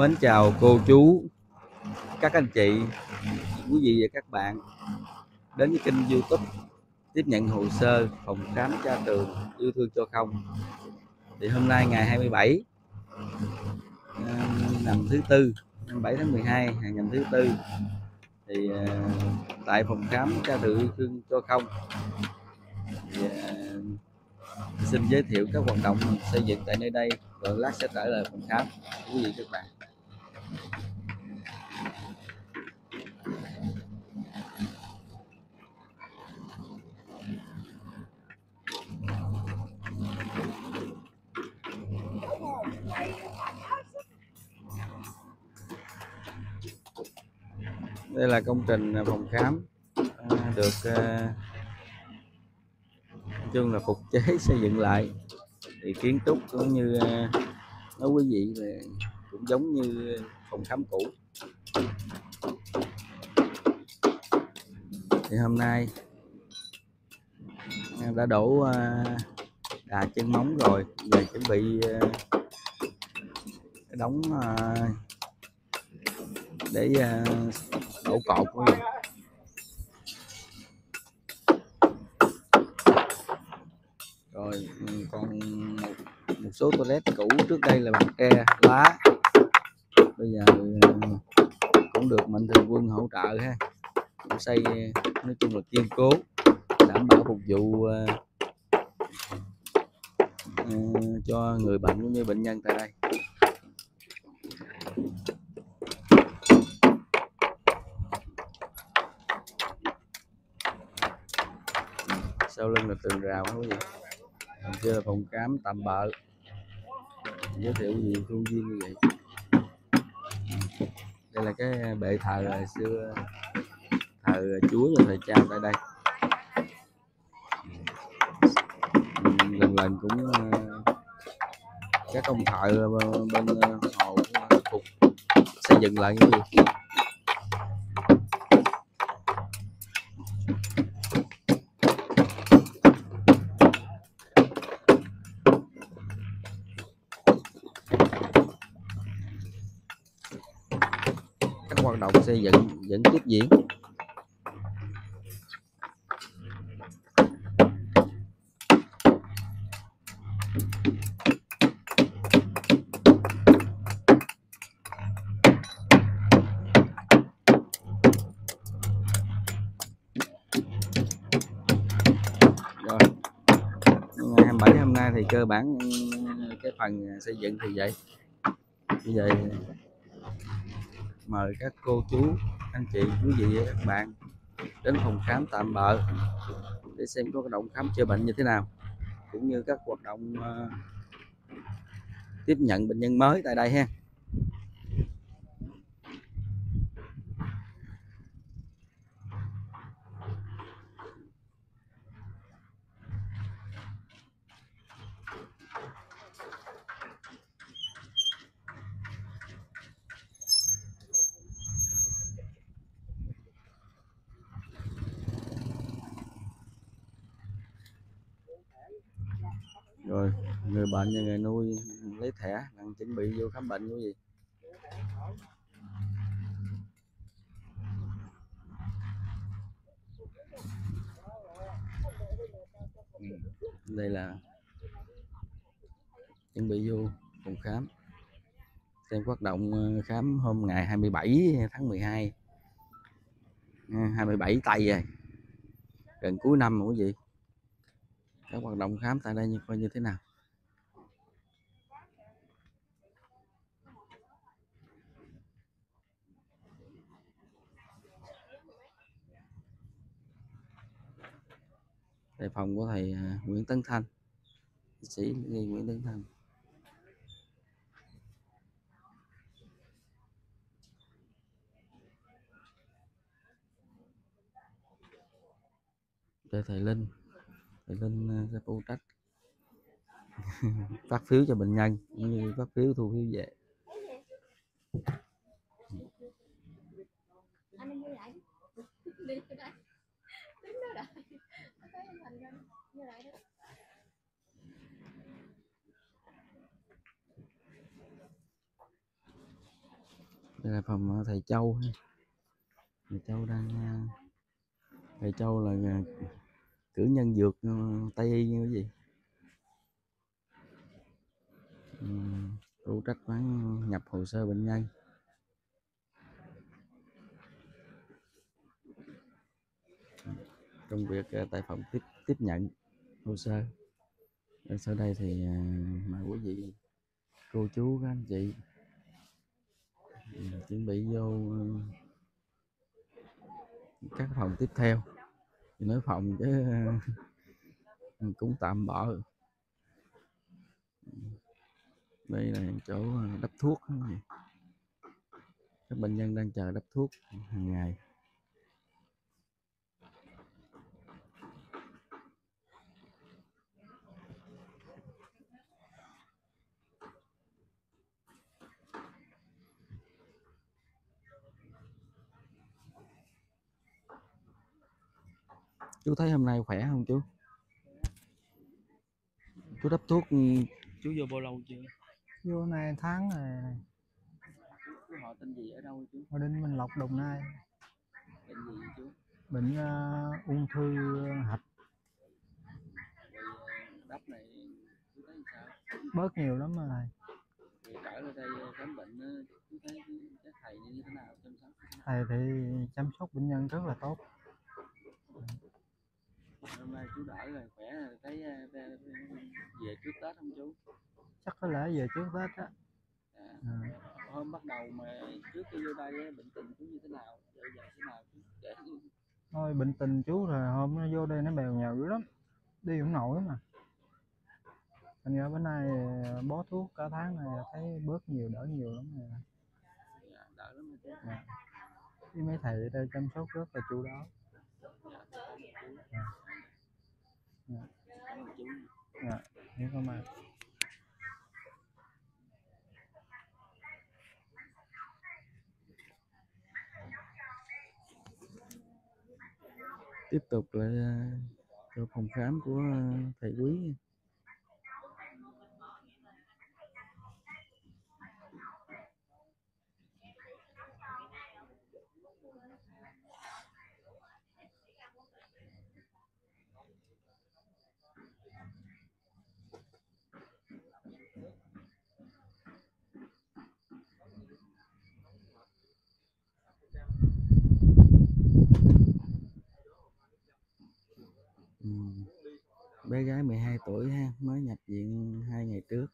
Mến chào cô chú, các anh chị, quý vị và các bạn. Đến với kênh youtube tiếp nhận hồ sơ phòng khám tra tường yêu thương cho không. Thì hôm nay ngày 27 à, năm thứ tư 7 tháng 12 ngày năm thứ tư thì à, tại phòng khám tra tường yêu thương cho không thì, à, xin giới thiệu các hoạt động xây dựng tại nơi đây. Rồi lát sẽ trở lại phòng khám quý vị các bạn đây là công trình à, phòng khám. À, được à, chung là phục chế xây dựng lại. Thì kiến trúc cũng như à, nói quý vị là cũng giống như phòng khám cũ. Thì hôm nay em đã đổ ờ, đà chân móng rồi giờ chuẩn bị ờ, đóng ờ, để đổ cột luôn rồi còn một, một số toilet cũ trước đây là bằng tre lá bây giờ ờ, cũng được mạnh thường quân hỗ trợ ha. Cũng xây ờ, nói chung là kiên cố đảm bảo phục vụ uh, cho người bệnh cũng như bệnh nhân tại đây. Sau lưng là tường rào quý vị? Còn kia là phòng khám tạm bợ. Giới thiệu gì khuôn viên như vậy đây là cái bệ thờ hồi xưa, thờ chúa và thờ cha tại đây. Ừ, lần lần cũng ờ, các ông thợ bên ờ, hồ ờ, phục, xây dựng lại như vậy hoạt động xây dựng vẫn tiếp diễn. Rồi. Ngày 27 hôm nay thì cơ bản cái phần xây dựng thì vậy. Như vậy mời các cô chú anh chị quý vị và các bạn đến phòng khám tạm bợ để xem có hoạt động khám chữa bệnh như thế nào cũng như các hoạt động uh, tiếp nhận bệnh nhân mới tại đây ha. Rồi, người bệnh và người nuôi lấy thẻ, đang chuẩn bị vô khám bệnh cái gì? Ừ, đây là chuẩn bị vô phòng khám. Xem hoạt động ờ, khám hôm ngày 27 tháng 12 27 tây rồi. Gần cuối năm rồi quý vị các hoạt động khám tại đây như coi như thế nào? Đề phòng của thầy à, Nguyễn Tấn Thanh. Sĩ Nguyễn Tấn Thanh. Đây thầy Linh thầy lên ờ, phụ trách phát phiếu cho bệnh nhân cũng như phát phiếu thu phiếu về. Đây là phòng ờ, thầy Châu thầy Châu đang ờ, thầy Châu là ờ, cử nhân dược ừ, Tây y như cái gì? Ừ, Phụ trách bán nhập hồ sơ bệnh nhân. Công việc ờ, tại phòng tiếp tiếp nhận hồ sơ. Ở sau đây thì ờ, mời quý vị, cô chú, các anh chị ừ, chuẩn bị vô các phòng tiếp theo thì nói phòng chứ cũng tạm bỡ đây là chỗ ờ, đắp thuốc. Các bệnh nhân đang chờ đắp thuốc hàng ngày. Chú thấy hôm nay khỏe không chú? Chú đắp thuốc ừ, chú vô bao lâu chưa? Vô này tháng rồi. Chú họ tên gì ở đâu chú? Ở đến Minh Lộc Đồng Nai. Bệnh gì chú? Bệnh ờ, ung thư hạch. Đắp này chú thấy sao? Bớt nhiều lắm rồi. Thầy Rồi trở lại đây khám bệnh chú thấy các thầy như thế nào chăm sóc? Thầy thì chăm sóc bệnh nhân rất là tốt hôm nay chú đỡ rồi khỏe rồi thấy ờ, về trước tết không chú? Chắc có lẽ về trước Tết á. À, à, hôm bắt đầu mà trước khi vô đây bệnh tình chú như thế nào? Giờ giờ thế nào chú? Để thôi bệnh tình chú rồi hôm nó vô đây nó bèo nhào dữ lắm. Đi không nổi mà. Thành ra bữa nay ờ, bó thuốc cả tháng này thấy bớt nhiều đỡ nhiều lắm rồi. Dạ, đỡ lắm rồi chú. Dạ. mấy thầy ở đây chăm sóc rất là chu đáo. Dạ, dạ. hiểu không ạ nếu có mà tiếp tục lại cho ờ, phòng khám của ờ, thầy quý bé gái 12 tuổi ha mới nhập viện hai ngày trước.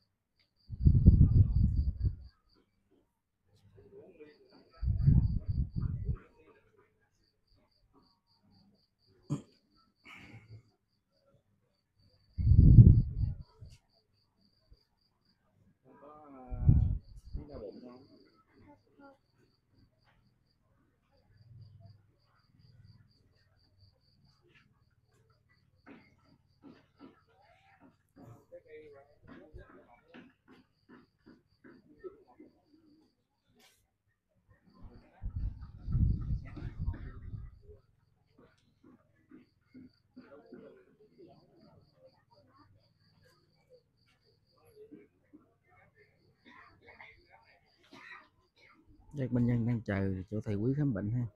Các bệnh nhân đang chờ chỗ thầy quý khám bệnh ha.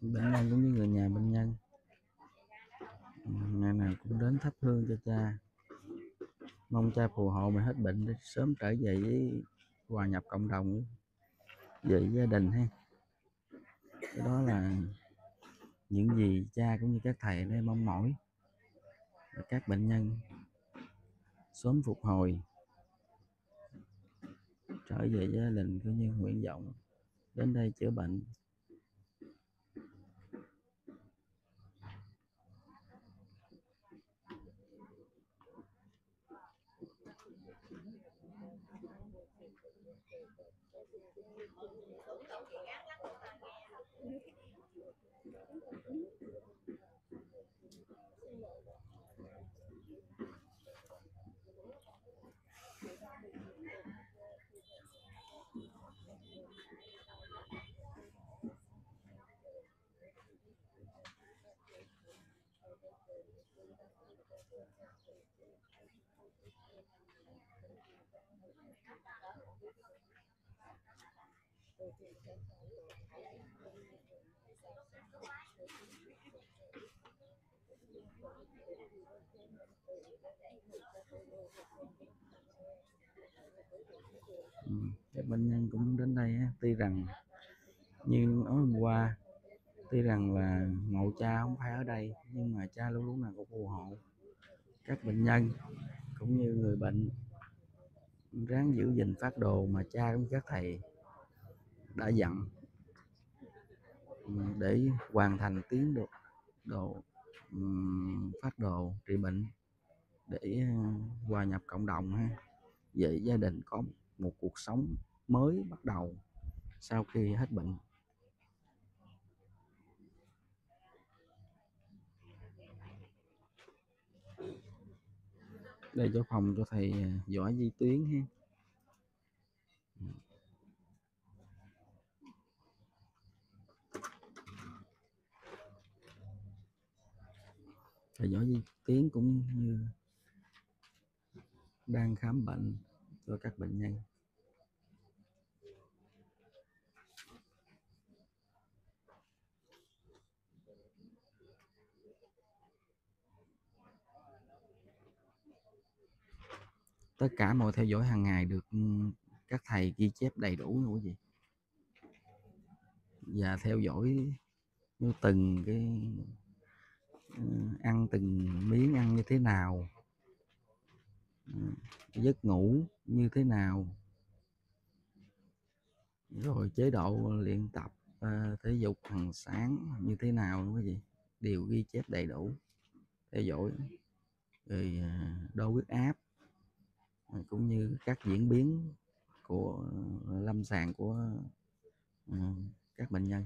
Bệnh nhân cũng như người nhà bệnh nhân. Ừ, ngày nào cũng đến thắp hương cho cha mong cha phù hộ mình hết bệnh để sớm trở về với hòa nhập cộng đồng, về với gia đình ha. Cái đó là những gì cha cũng như các thầy đây mong mỏi. Các bệnh nhân sớm phục hồi, trở về gia đình cũng như nguyện vọng đến đây chữa bệnh. Ừ, các bệnh nhân cũng đến đây tuy rằng như nói hôm qua, tuy rằng là mộ cha không phải ở đây, nhưng mà cha luôn lúc nào cũng phù hộ các bệnh nhân cũng như người bệnh ráng giữ gìn phát đồ mà cha cũng các thầy đã dặn để hoàn thành tiến độ đồ phát đồ trị bệnh để hòa nhập cộng đồng ha. Vậy gia đình có một cuộc sống mới bắt đầu sau khi hết bệnh. Đây, cho phòng cho thầy à, võ di tuyến ha. Thầy võ di tuyến cũng như đang khám bệnh cho các bệnh nhân. Tất cả mọi theo dõi hàng ngày được các thầy ghi chép đầy đủ nữa quý vị và theo dõi như từng cái ăn từng miếng ăn như thế nào? Giấc ngủ như thế nào? Rồi chế độ luyện tập ờ, thể dục hàng sáng như thế nào quý vị đều ghi chép đầy đủ, theo dõi. Rồi ờ, đo huyết áp cũng như các diễn biến của ờ, lâm sàng của ờ, các bệnh nhân.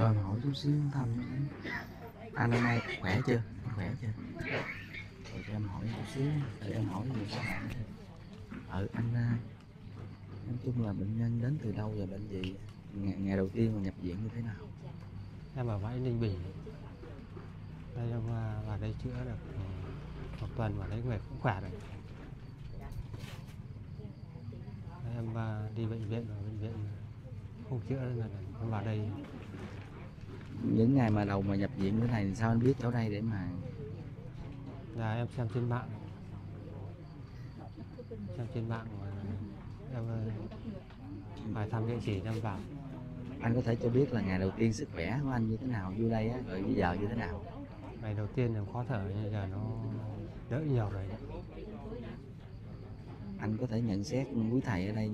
À, cho em hỏi chút xíu thăm chút xíu anh hôm nay khỏe chưa? Khỏe chưa? Rồi cho em hỏi chút xíu rồi em hỏi gì các bạn ở ờ, anh à, nói chung là bệnh nhân đến từ đâu và bệnh gì? Ngày, ngày đầu tiên mà nhập viện như thế nào? Em ở bãi Ninh Bình đây em và vào đây chữa được ừ, một tuần và thấy người cũng khỏe rồi. Em à, đi bệnh viện và bệnh viện không chữa nên là em vào đây những ngày mà đầu mà nhập viện thế này thì sao anh biết chỗ đây để mà là em xem trên mạng. Xem trên mạng em à, hỏi thăm địa chỉ em vào. Anh có thể cho biết là ngày đầu tiên sức khỏe của anh như thế nào vô đây á rồi bây giờ như thế nào? Ngày đầu tiên em khó thở nhưng giờ nó đỡ nhiều rồi. Anh có thể nhận xét quý thầy ở đây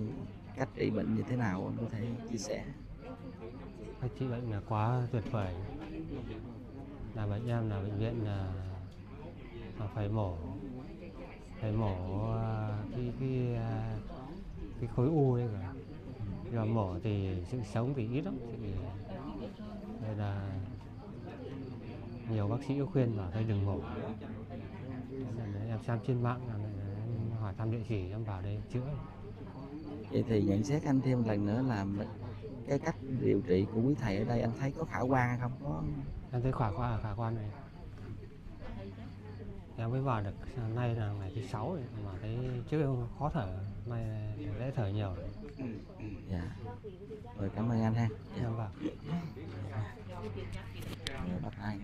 cách trị bệnh như thế nào anh có thể chia sẻ cách trị bệnh là quá tuyệt vời. Là bệnh em là bệnh viện là, phải mổ phải mổ à, cái cái à, cái khối u ấy cả. Nhưng mà mổ thì sự sống thì ít lắm thì nên à, là nhiều bác sĩ khuyên bảo thôi đừng mổ. Em xem trên mạng là em hỏi thăm địa chỉ em vào đây chữa. Vậy thì nhận xét anh thêm lần nữa là cái cách điều trị của quý thầy ở đây anh thấy có khả quan hay không? Có em thấy khả quan khả quan này. Em mới vào được nay là ngày thứ sáu rồi, mà thấy trước em khó thở nay dễ thở nhiều rồi. dạ. Rồi cảm ơn anh ha. Dạ. em vào. Rồi,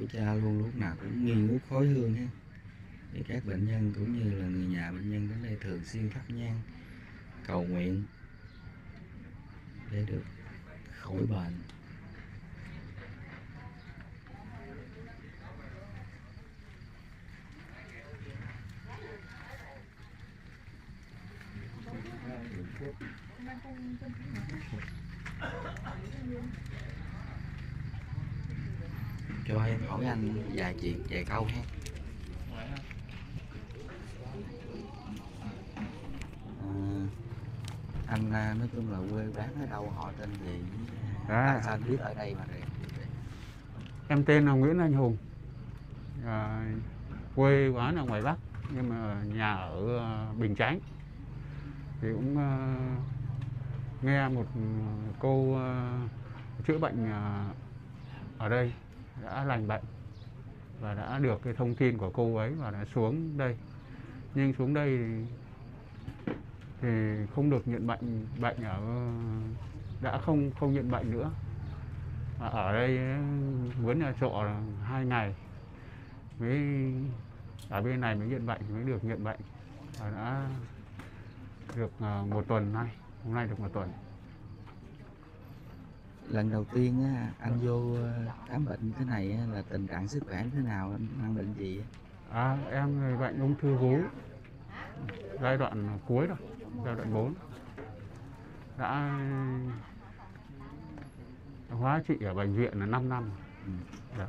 của cha luôn, lúc nào cũng nghi ngút khói hương ha thì các bệnh nhân cũng như là người nhà bệnh nhân đến đây thường xuyên thắp nhang, cầu nguyện để được khỏi bệnh cho em hỏi anh vài chuyện vài câu ha. À, anh à, nói chung là quê quán ở đâu họ tên gì? Dạ. tại sao anh biết ở đây mà rồi Em tên là Nguyễn Anh Hùng. À, Quê quán ở ngoài Bắc Nhưng mà nhà ở à, Bình Chánh. Thì cũng à, nghe một cô à, chữa bệnh à, ở đây đã lành bệnh và đã được cái thông tin của cô ấy và đã xuống đây. Nhưng xuống đây thì, thì không được nhận bệnh bệnh ở đã không không nhận bệnh nữa. Mà ở đây muốn nhà trọ là hai ngày mới ở bên này mới nhận bệnh mới được nhận bệnh. Và đã được à, một tuần nay hôm nay được một tuần lần đầu tiên á, anh vô ờ, khám bệnh thế này á, là tình trạng sức khỏe thế nào? Anh mang bệnh gì à, em người bệnh ung thư vú. Giai đoạn cuối rồi giai đoạn 4 đã hóa trị ở bệnh viện là 5 năm. Ừ. Dạ.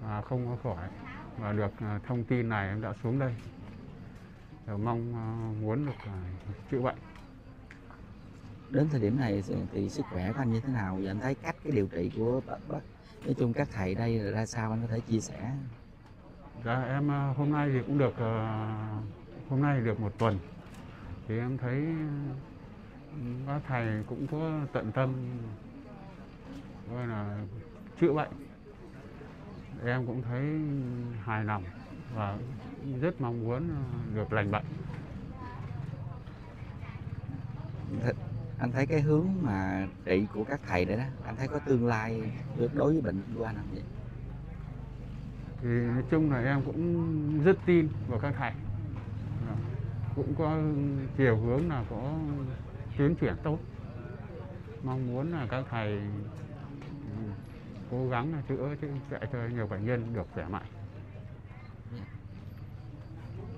và không có khỏi. Và được à, thông tin này em đã xuống đây. Và mong muốn được chữa bệnh đến thời điểm này thì, sức khỏe của anh như thế nào? Và anh thấy cách cái điều trị của bác, bác nói chung các thầy đây là ra sao? Anh có thể chia sẻ. Dạ, em à, hôm nay thì cũng được à, hôm nay được một tuần. Thì em thấy các thầy cũng có tận tâm gọi là chữa bệnh. Em cũng thấy hài lòng và rất mong muốn à, được lành bệnh anh thấy cái hướng mà trị của các thầy đấy đó anh thấy có tương lai đối với bệnh của anh không vậy? Thì nói chung là em cũng rất tin vào các thầy. Cũng có chiều hướng là có tiến triển tốt. Mong muốn là các thầy ừ, cố gắng là chữa chứ cho nhiều bệnh nhân được khỏe mạnh.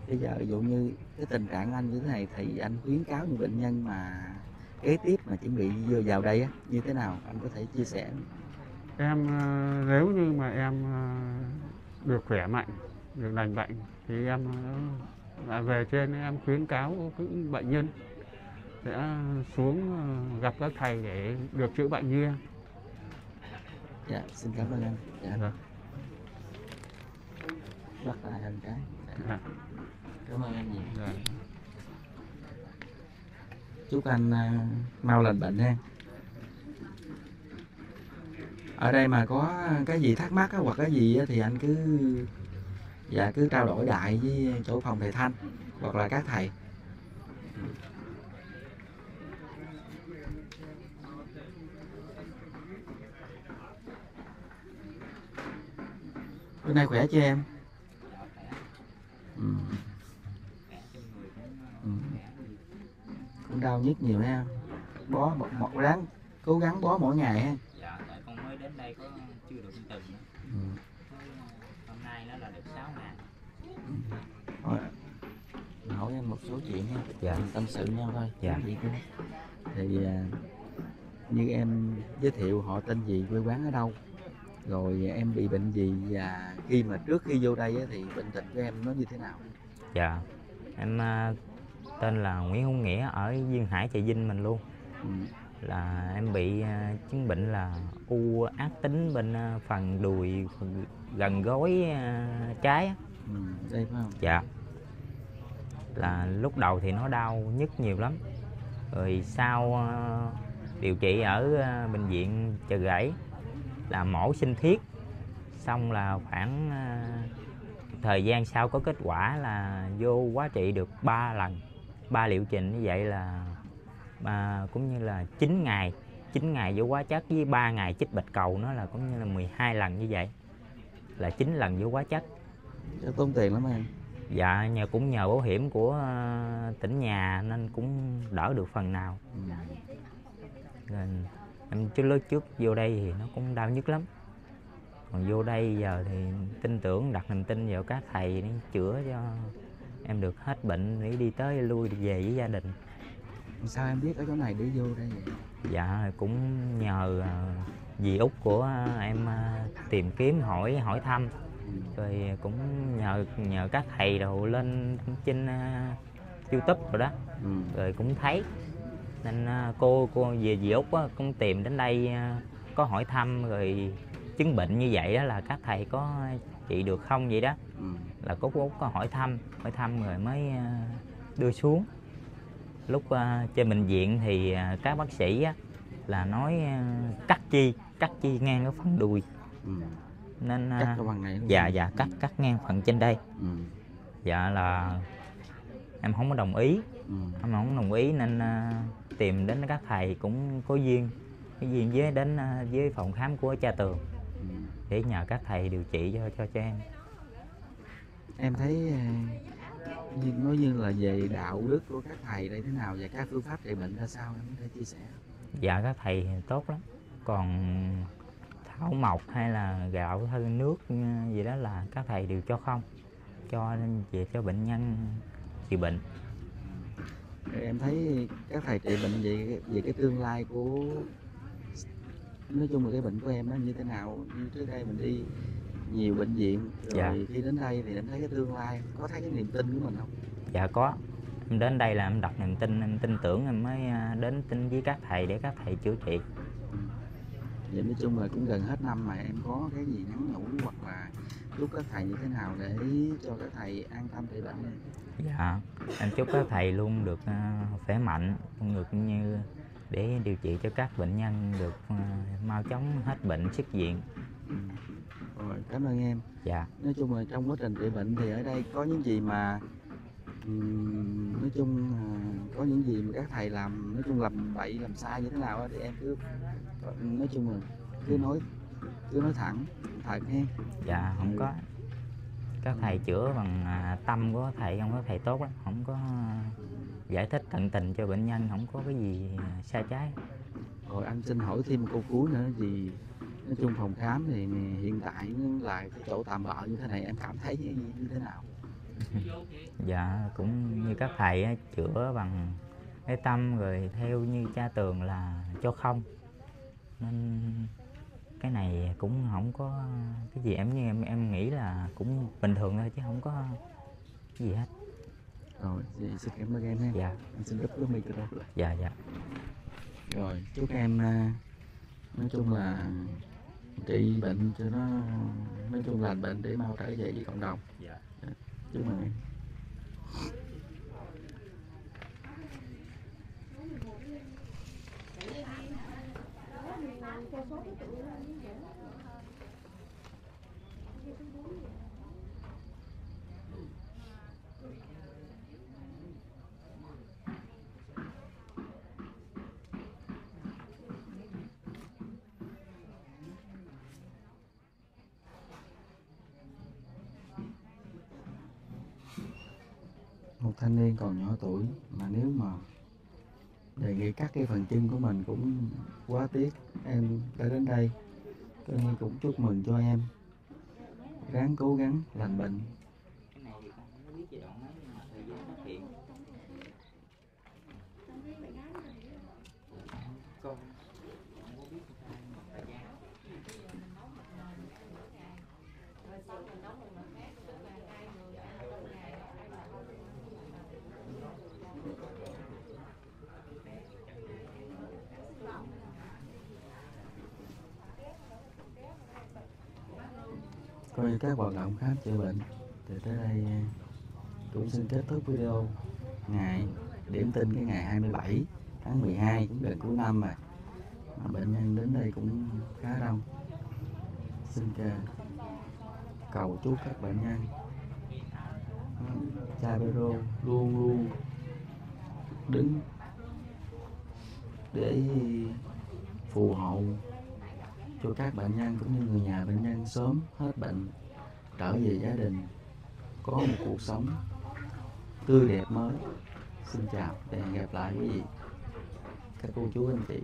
Bây giờ ví dụ như cái tình trạng anh như thế này thì anh khuyến cáo những bệnh nhân mà kế tiếp mà chuẩn bị vô vào đây á như thế nào? Anh có thể chia sẻ. Em ờ, nếu như mà em ờ, được khỏe mạnh được lành bệnh thì em ờ, là về trên em khuyến cáo những bệnh nhân sẽ xuống gặp các thầy để được chữa bệnh như em. Dạ xin cảm ơn anh. Dạ. Dạ. bắt tay anh cái Dạ. cảm ơn anh nhiều. Dạ chúc anh à, mau lành bệnh nha. ở đây mà có cái gì thắc mắc hoặc cái gì thì anh cứ và cứ trao đổi đại với chỗ phòng thầy thanh, hoặc là các thầy bữa nay khỏe chứ em đau nhức nhiều ha bó một, một ráng cố gắng bó mỗi ngày ha. Dạ tại con mới đến đây có chưa được tuần nữa. Ừ. hôm nay nó là được 6 ngàn. Hỏi em một số chuyện ha. Dạ. Tâm sự nhau thôi. Dạ. Thì à, như em giới thiệu họ tên gì quê quán ở đâu rồi em bị bệnh gì và khi mà trước khi vô đây á, thì bệnh tình của em nó như thế nào? Dạ. Em à, tên là Nguyễn Hữu Nghĩa ở Duyên Hải Trà Vinh mình luôn ừ. là em bị à, chứng bệnh là u ác tính bên à, phần đùi phần gần gối à, trái. Ừ. đây phải không dạ là lúc đầu thì nó đau nhức nhiều lắm rồi sau điều trị ở bệnh viện chợ gãy là mổ sinh thiết xong là khoảng thời gian sau có kết quả là vô quá trị được 3 lần ba liệu trình như vậy là mà cũng như là 9 ngày 9 ngày vô quá chất với 3 ngày chích bạch cầu nó là cũng như là 12 lần như vậy là 9 lần vô quá chất Chắc tốn tiền lắm em Dạ nhờ cũng nhờ bảo hiểm của ờ, tỉnh nhà nên cũng đỡ được phần nào. ừ. Rồi em trước lúc trước vô đây thì nó cũng đau nhức lắm. Còn vô đây giờ thì tin tưởng đặt niềm tin vào các thầy để chữa cho em được hết bệnh để đi tới lui về với gia đình. sao em biết ở chỗ này để vô đây vậy Dạ cũng nhờ ờ, dì út của em ờ, tìm kiếm hỏi hỏi thăm rồi cũng nhờ nhờ các thầy đồ lên trên ờ, YouTube rồi đó Ừ. rồi cũng thấy nên à, cô cô về dì út cũng tìm đến đây à, có hỏi thăm rồi chứng bệnh như vậy đó là các thầy có trị được không vậy đó Ừ. là cô út có hỏi thăm hỏi thăm rồi mới à, đưa xuống lúc à, trên bệnh viện thì à, các bác sĩ á, là nói cắt chi cắt chi ngang cái phần đùi Ừ. nên cắt cái này dạ dạ cắt cắt ngang phần trên đây ừ. dạ là em không có đồng ý Ừ. em không đồng ý nên tìm đến các thầy cũng có duyên cái duyên với đến với phòng khám của cha tường. Để nhờ các thầy điều trị cho cho cho em. Em thấy ờ, nói như là về đạo đức của các thầy đây thế nào và các phương pháp trị bệnh ra sao em có thể chia sẻ dạ các thầy tốt lắm. Còn thảo mộc hay là gạo hay nước ừ, gì đó là các thầy đều cho không cho về cho bệnh nhân trị bệnh. Em thấy các thầy trị bệnh về về cái tương lai của nói chung là cái bệnh của em nó như thế nào như trước đây mình đi nhiều bệnh viện rồi Dạ. khi đến đây thì em thấy cái tương lai có thấy cái niềm tin của mình không? Dạ có. Em đến đây là em đặt niềm tin em tin tưởng em mới à, đến tin với các thầy để các thầy chữa trị. Vậy nói chung là cũng gần hết năm mà em có cái gì nhắn nhủ hoặc là chúc các thầy như thế nào để cho các thầy an tâm trị bệnh? Dạ, em chúc các thầy luôn được à, khỏe mạnh, cũng được như để điều trị cho các bệnh nhân được à, mau chóng hết bệnh xuất viện. Ừ. rồi cảm ơn em Dạ, nói chung là trong quá trình trị bệnh thì ở đây có những gì mà nói chung là có những gì mà các thầy làm nói chung làm bậy làm sai như thế nào thì em cứ nói chung là cứ nói cứ nói thẳng thật hen dạ không Ừ. có. Các thầy chữa bằng à, tâm của thầy không có thầy tốt lắm, không có giải thích tận tình cho bệnh nhân, không có cái gì sai trái. rồi anh xin hỏi thêm một câu cuối nữa vì nói chung phòng khám thì hiện tại là cái chỗ tạm bợ như thế này em cảm thấy như, thế nào Dạ, cũng như các thầy á, chữa bằng cái tâm rồi theo như cha tường là cho không. Nên cái này cũng không có cái gì em như em em nghĩ là cũng bình thường thôi chứ không có gì hết rồi vậy xin cảm ơn em ha. Dạ. Em xin gấp đôi mì từ đâu dạ dạ. Rồi chúc em à, nói chung là trị bệnh cho nó nói chung lành bệnh để mau trở về với cộng đồng. Dạ. dạ chúc mừng em. Thank you. Thanh niên còn nhỏ tuổi mà nếu mà đề nghị cắt cái phần chân của mình cũng quá tiếc. Em đã đến đây nên cũng chúc mừng cho em. Ráng cố gắng lành bệnh coi các hoạt động khám chữa bệnh. thì tới đây cũng xin kết thúc video. Ngày điểm tin cái ngày 27 tháng 12 cũng gần cuối năm rồi mà bệnh nhân đến đây cũng khá đông. Xin cầu chúc các bệnh nhân. Cha Pedro luôn luôn đứng để phù hộ cho các bệnh nhân cũng như người nhà bệnh nhân sớm hết bệnh, trở về gia đình, có một cuộc sống tươi đẹp mới. Xin chào và hẹn gặp lại quý vị, các cô chú anh chị.